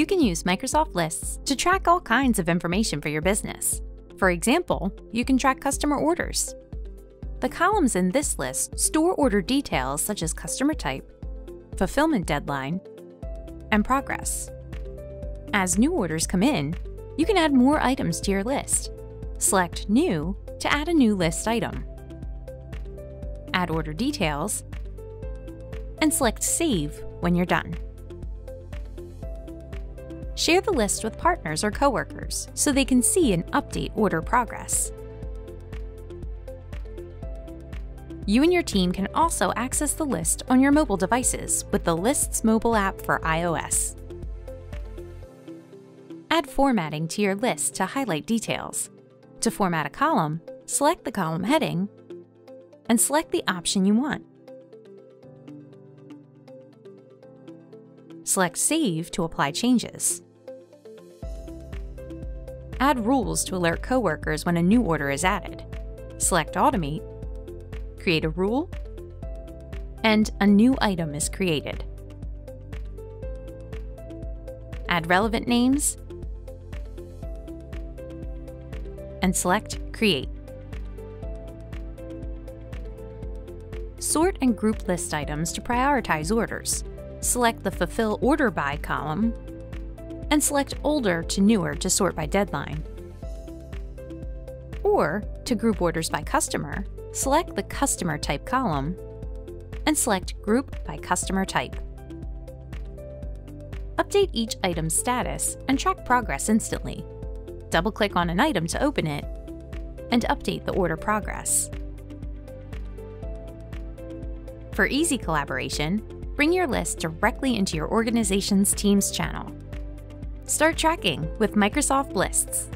You can use Microsoft Lists to track all kinds of information for your business. For example, you can track customer orders. The columns in this list store order details such as customer type, fulfillment deadline, and progress. As new orders come in, you can add more items to your list. Select New to add a new list item. Add order details, and select Save when you're done. Share the list with partners or coworkers so they can see and update order progress. You and your team can also access the list on your mobile devices with the Lists mobile app for iOS. Add formatting to your list to highlight details. To format a column, select the column heading and select the option you want. Select Save to apply changes. Add rules to alert coworkers when a new order is added. Select Automate, create a rule, and a new item is created. Add relevant names and select Create. Sort and group list items to prioritize orders select the Fulfill Order By column, and select Older to Newer to sort by deadline. Or, to group orders by customer, select the Customer Type column and select Group by Customer Type. Update each item's status and track progress instantly. Double-click on an item to open it, and update the order progress. For easy collaboration, bring your list directly into your organization's Teams channel. Start tracking with Microsoft Lists.